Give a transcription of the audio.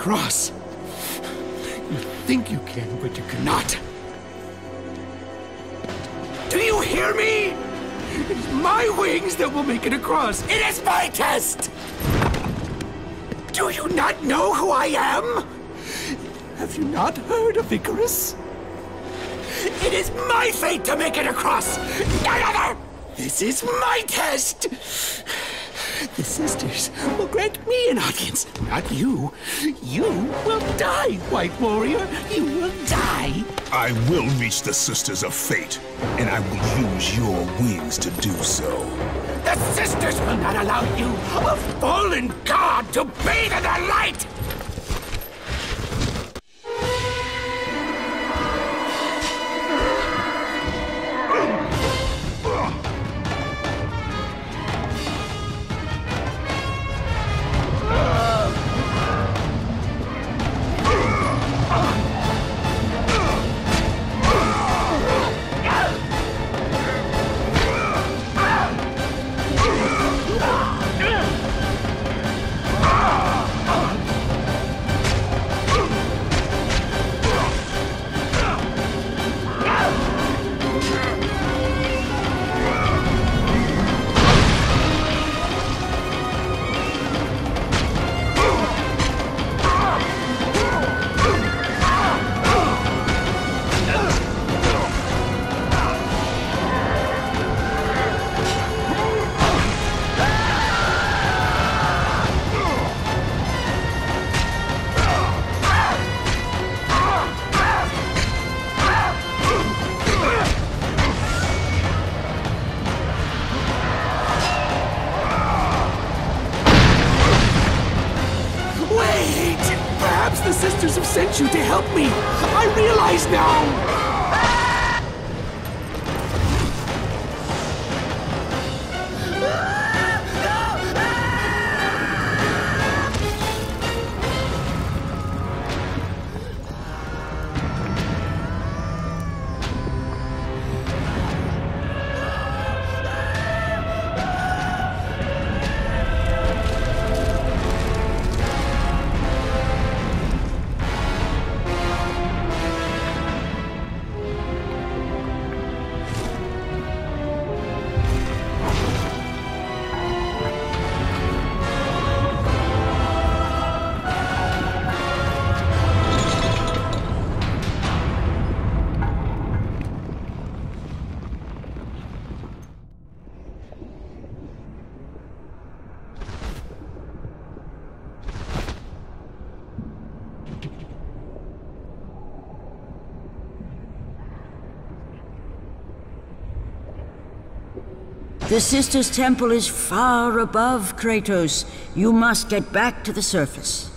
across. You think you can, but you cannot. Do you hear me? It is my wings that will make it across. It is my test! Do you not know who I am? Have you not heard of Icarus? It is my fate to make it across! None other! This is my test! The sisters will grant me an audience, not you. You will die, White Warrior. You will die. I will reach the Sisters of Fate, and I will use your wings to do so. The sisters will not allow you, a fallen god, to bathe in their light! You to help me. I realize now. The Sisters' Temple is far above Kratos. You must get back to the surface.